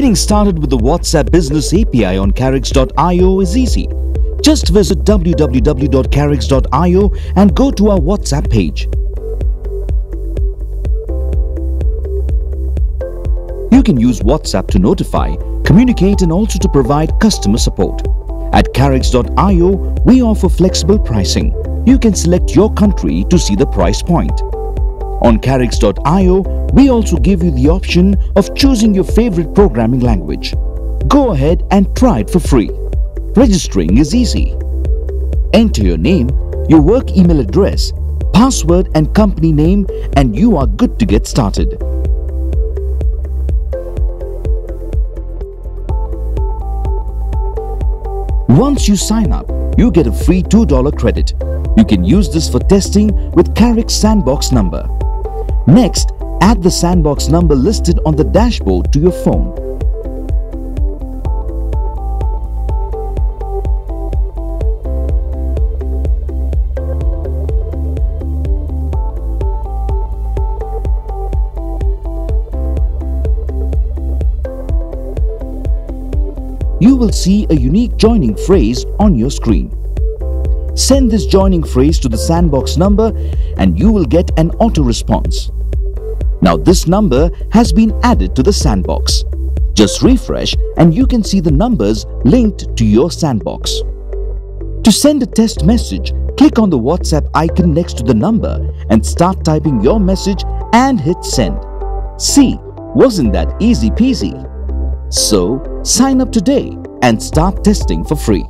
Getting started with the WhatsApp Business API on Karix.io is easy. Just visit www.karix.io and go to our WhatsApp page. You can use WhatsApp to notify, communicate and also to provide customer support. At Karix.io, we offer flexible pricing. You can select your country to see the price point. On Karix.io, we also give you the option of choosing your favorite programming language. Go ahead and try it for free. Registering is easy. Enter your name, your work email address, password and company name and you are good to get started. Once you sign up, you get a free $2 credit. You can use this for testing with Karix Sandbox number. Next, add the Sandbox number listed on the dashboard to your phone. You will see a unique joining phrase on your screen. Send this joining phrase to the sandbox number and you will get an auto response. Now this number has been added to the sandbox. Just refresh and you can see the numbers linked to your sandbox. To send a test message, click on the WhatsApp icon next to the number and start typing your message and hit send. See, wasn't that easy peasy? So, sign up today and start testing for free.